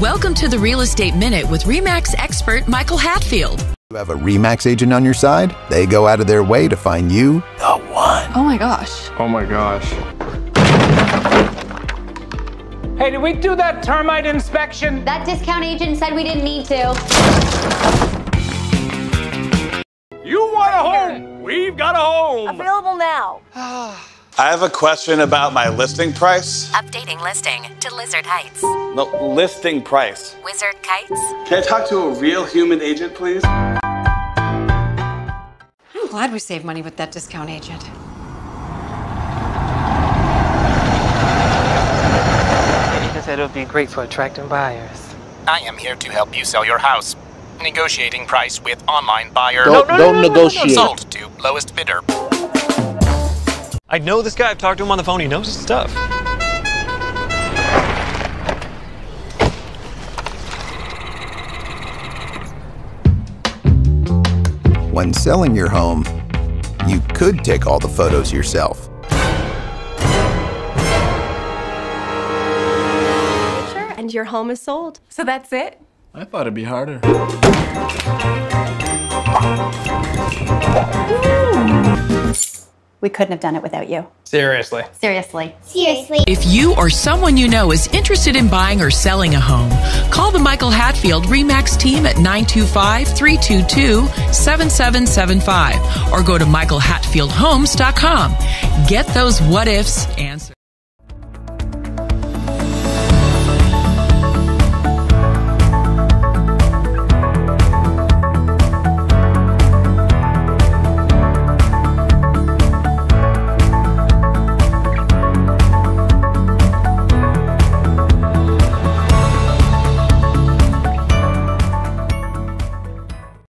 Welcome to the Real Estate Minute with REMAX expert Michael Hatfield. You have a REMAX agent on your side? They go out of their way to find you the one. Oh my gosh. Oh my gosh. Hey, did we do that termite inspection? That discount agent said we didn't need to. You want a home? We've got a home. Available now. Ah. I have a question about my listing price. Updating listing to Lizard Heights. No, listing price. Wizard Kites. Can I talk to a real human agent, please? I'm glad we saved money with that discount agent. He said it would be great for attracting buyers. I am here to help you sell your house. Negotiating price with online buyer. Don't, no, no, don't no, negotiate. Sold to lowest bidder. I know this guy. I've talked to him on the phone. He knows his stuff. When selling your home, you could take all the photos yourself. And your home is sold. So that's it? I thought it'd be harder. We couldn't have done it without you. Seriously. Seriously. Seriously. If you or someone you know is interested in buying or selling a home, call the Michael Hatfield REMAX team at 925 322 7775 or go to michaelhatfieldhomes.com. Get those what ifs answered.